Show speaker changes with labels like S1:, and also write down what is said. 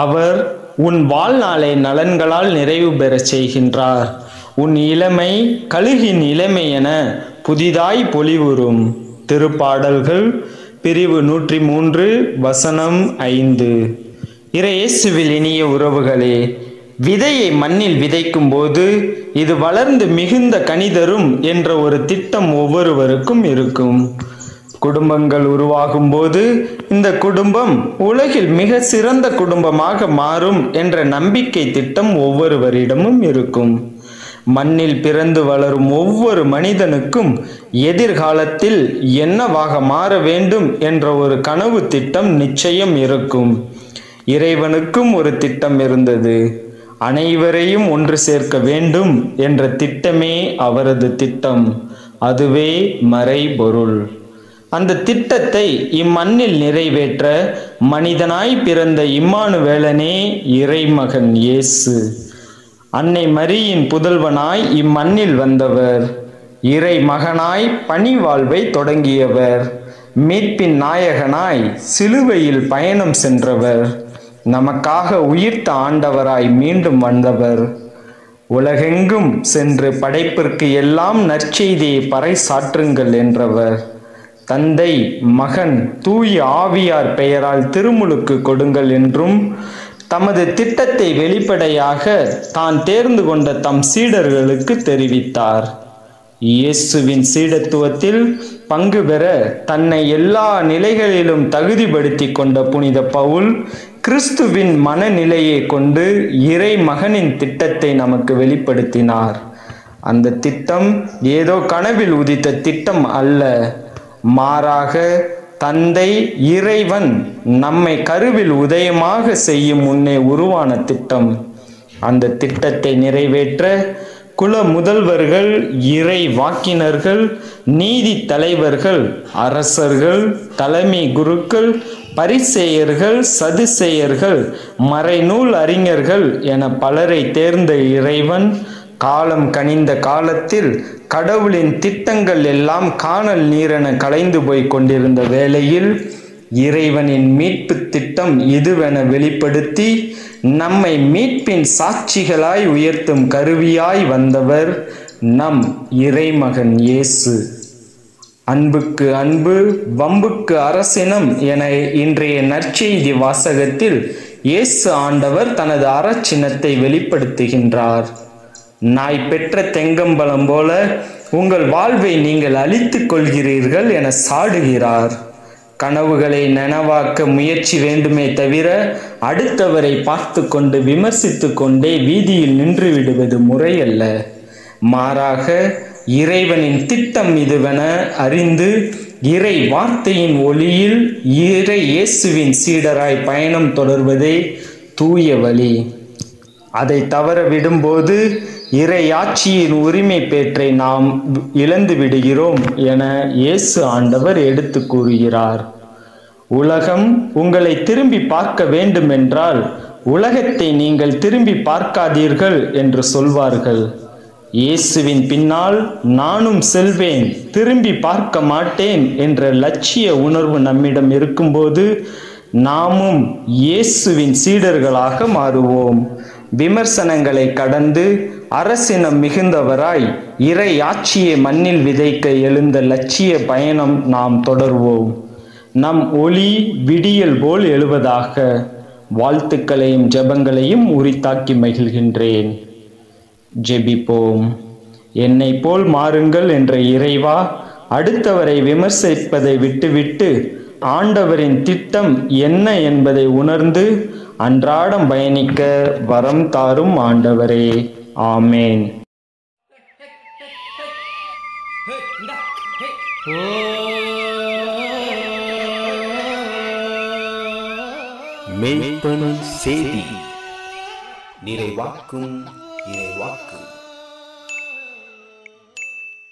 S1: அவர் உன் வாழ்நாளை நலன்களால் நிறைவு பெறச் செய்கின்றார். உன் இளமை கழுகின் இளமை என புதிதாய் பொலிவுறும். திருப்பாடல்கள் பிரிவு நூற்றி மூன்று வசனம் ஐந்து. இறையேசுவில் இனிய உறவுகளே விதையை மண்ணில் விதைக்கும் போது இது வளர்ந்து மிகுந்த கனிதரும் என்ற ஒரு திட்டம் ஒவ்வொருவருக்கும் இருக்கும். குடும்பங்கள் உருவாகும் போது இந்த குடும்பம் உலகில் மிக சிறந்த குடும்பமாக மாறும் என்ற நம்பிக்கை திட்டம் ஒவ்வொருவரிடமும் இருக்கும். மண்ணில் பிறந்து வளரும் ஒவ்வொரு மனிதனுக்கும் எதிர்காலத்தில் என்னவாக மாற வேண்டும் என்ற ஒரு கனவு திட்டம் நிச்சயம் இருக்கும். இறைவனுக்கும் ஒரு திட்டம் இருந்தது. அனைவரையும் ஒன்று சேர்க்க வேண்டும் என்ற திட்டமே அவரது திட்டம். அதுவே மறைபொருள். அந்த திட்டத்தை இம்மண்ணில் நிறைவேற்ற மனிதனாய் பிறந்த இம்மானுவேலனே இறைமகன் இயேசு. அன்னை மரியின் புதல்வனாய் இம்மண்ணில் வந்தவர். இறை மகனாய் பணி வாழ்வை தொடங்கியவர். மீட்பின் நாயகனாய் சிலுவையில் பயணம் சென்றவர். நமக்காக உயிர்த்த ஆண்டவராய் மீண்டும் வந்தவர். உலகெங்கும் சென்று படைப்பிற்கு எல்லாம் நற்செய்தியை பறைசாற்றுங்கள் என்றவர். தந்தை மகன் தூய ஆவியார் பெயரால் திருமுழுக்கு கொடுங்கள் என்றும் தமது திட்டத்தை வெளிப்படையாக தான் தேர்ந்து கொண்ட தம் சீடர்களுக்கு தெரிவித்தார். இயேசுவின் சீடத்துவத்தில் பங்கு பெற தன்னை எல்லா நிலைகளிலும் தகுதிப்படுத்தி கொண்ட புனித பவுல் கிறிஸ்துவின் மனநிலையை கொண்டு இறை மகனின் திட்டத்தை நமக்கு வெளிப்படுத்தினார். அந்த திட்டம் ஏதோ கனவில் உதித்த திட்டம் அல்ல. மாறாக தந்தை இறைவன் நம்மை கருவில் உதயமாக செய்யும் முன்னே உருவான திட்டம். அந்த திட்டத்தை நிறைவேற்ற குல முதல்வர்கள் இறை வாக்கினர்கள் நீதி தலைவர்கள் அரசர்கள் தலைமை குருக்கள் பரிசேயர்கள் சதுசேயர்கள் மறைநூல் அறிஞர்கள் என பலரை தேர்ந்த இறைவன் காலம் கனிந்த காலத்தில் கடவுளின் திட்டங்கள் எல்லாம் காணல் நீரென கலைந்து போய் கொண்டிருந்த வேளையில் இறைவனின் மீட்பு திட்டம் இதுவென வெளிப்படுத்தி நம்மை மீட்பின் சாட்சிகளாய் உயர்த்தும் கருவியாய் வந்தவர் நம் இறைமகன் இயேசு. அன்புக்கு அன்பு வம்புக்கு அரசினம் என இன்றைய நற்செய்தி வாசகத்தில் இயேசு ஆண்டவர் தனது அறச்சின்னத்தை வெளிப்படுத்துகின்றார். நாய் பெற்ற தெங்கம்பலம் போல உங்கள் வாழ்வை நீங்கள் அழித்துக் கொள்கிறீர்கள் என சாடுகிறார். கனவுகளை நனவாக்க முயற்சி வேண்டுமே தவிர அடுத்தவரை பார்த்து கொண்டு விமர்சித்து கொண்டே வீதியில் நின்று விடுவது முறையல்ல. மாறாக இறைவனின் திட்டம் இதுவென அறிந்து இறை வார்த்தையின் ஒளியில் இறை இயேசுவின் சீடராய் பயணம் தொடர்வதே தூய வழி. அதை தவற விடும்போது இறையாட்சியின் உரிமை பேற்றை நாம் இழந்து விடுகிறோம் என இயேசு ஆண்டவர் எடுத்து கூறுகிறார். உலகம் உங்களை திரும்பி பார்க்க வேண்டுமென்றால் உலகத்தை நீங்கள் திரும்பி பார்க்காதீர்கள் என்று சொல்வார்கள். இயேசுவின் பின்னால் நானும் செல்வேன் திரும்பி பார்க்க மாட்டேன் என்ற லட்சிய உணர்வு நம்மிடம் இருக்கும்போது நாமும் இயேசுவின் சீடர்களாக மாறுவோம். விமர்சனங்களை கடந்து அரசினம் மிகுந்தவராய் இறை ஆட்சியை மண்ணில் விதைக்க எழுந்த லட்சிய பயணம் நாம் தொடர்வோம். நம் ஒளி விடியல் போல் எழுவதாக வாழ்த்துக்களையும் ஜெபங்களையும் உரித்தாக்கி மகிழ்கின்றேன். ஜெபிப்போம். என்னை போல் மாறுங்கள் என்ற இறைவா அடுத்தவரை விமர்சிப்பதை விட்டுவிட்டு ஆண்டவரின் திட்டம் என்ன என்பதை உணர்ந்து அன்றாடம் பயணிக்க வரம் தாரும் ஆண்டவரே. ஆமேன்.
S2: மெய்ப்பனும் செய்தி. நிறைவாக்கும் நிறைவாக்கும்